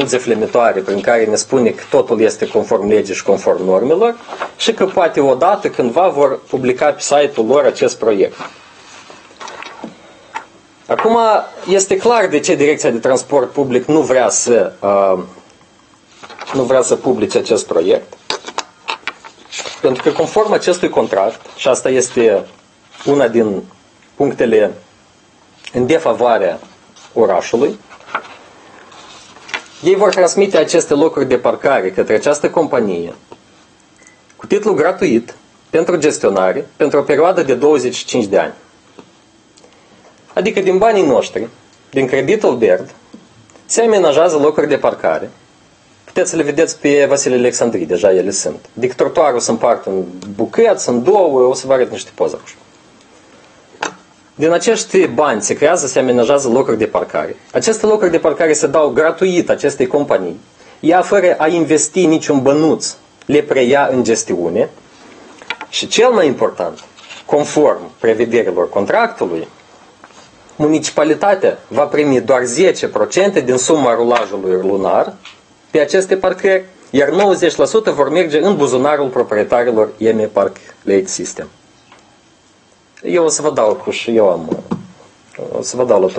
muze flemitoare prin care ne spune că totul este conform legii și conform normelor și că poate odată cândva vor publica pe site-ul lor acest proiect. Acum este clar de ce Direcția de Transport Public nu vrea să uh, nu vrea să publice acest proiect. Pentru că conform acestui contract, și asta este una din punctele în defavoarea orașului, ei vor transmite aceste locuri de parcare către această companie cu titlu gratuit pentru gestionare pentru o perioadă de 25 de ani. Adică din banii noștri, din creditul BERD, se amenajează locuri de parcare. Puteți să le vedeți pe Vasile Alexandrii, deja ele sunt. Adică trotuarul se împart în bucăți, în două, o să vă arăt niște poze din acești bani se creează, se amenajează locuri de parcare. Aceste locuri de parcare se dau gratuit acestei companii. Ea, fără a investi niciun bănuț, le preia în gestiune. Și cel mai important, conform prevederilor contractului, municipalitatea va primi doar 10% din suma rulajului lunar pe aceste parcări, iar 90% vor merge în buzunarul proprietarilor EME Park Lake System. Eu o să vă dau cu și eu am, o să vă dau